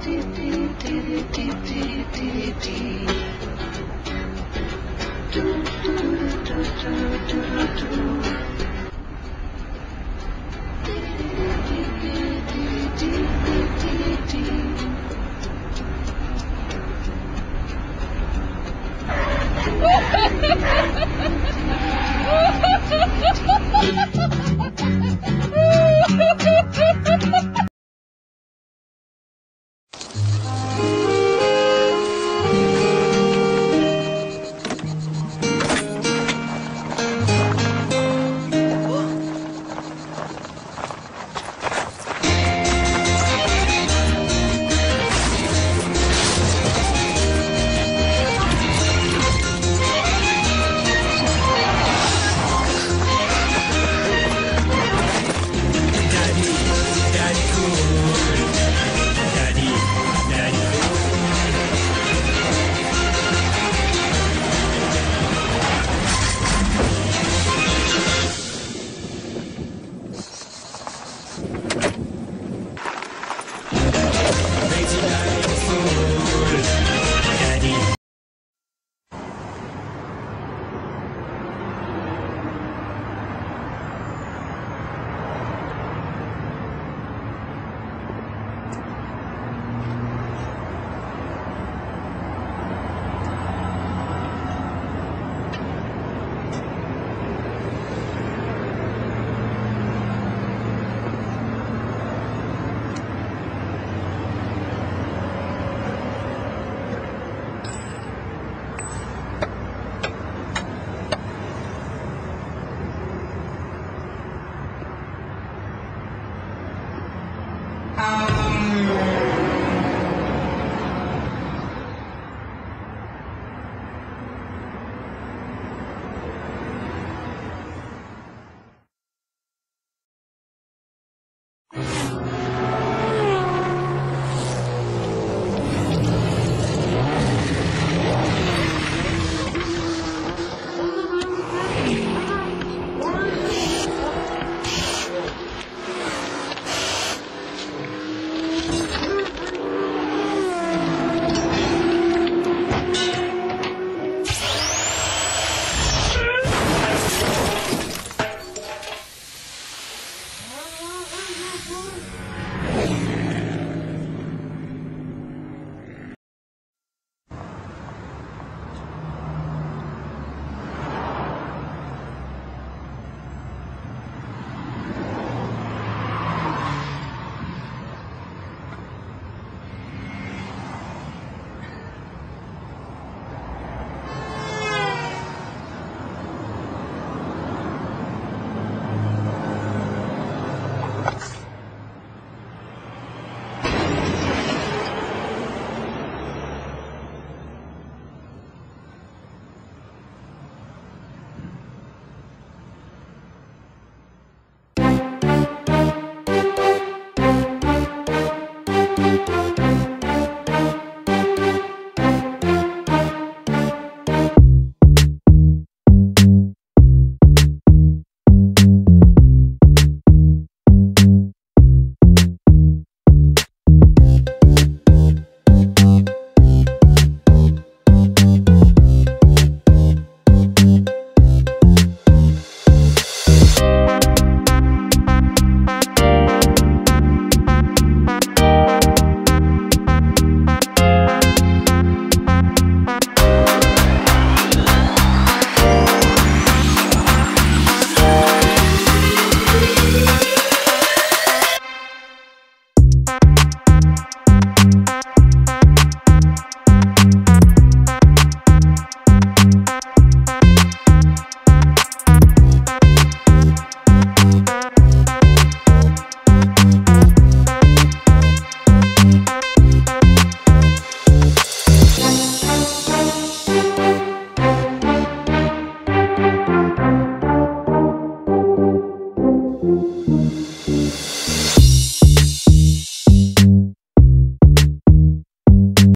Ha ha ha! tonight.